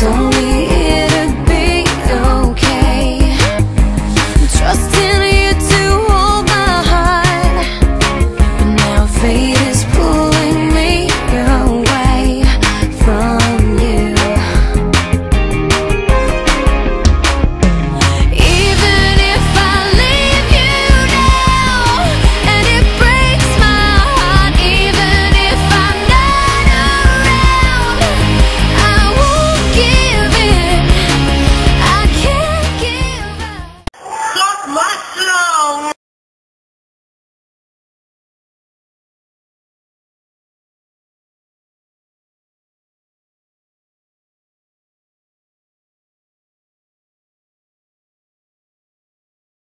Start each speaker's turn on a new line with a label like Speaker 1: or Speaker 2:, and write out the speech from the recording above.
Speaker 1: so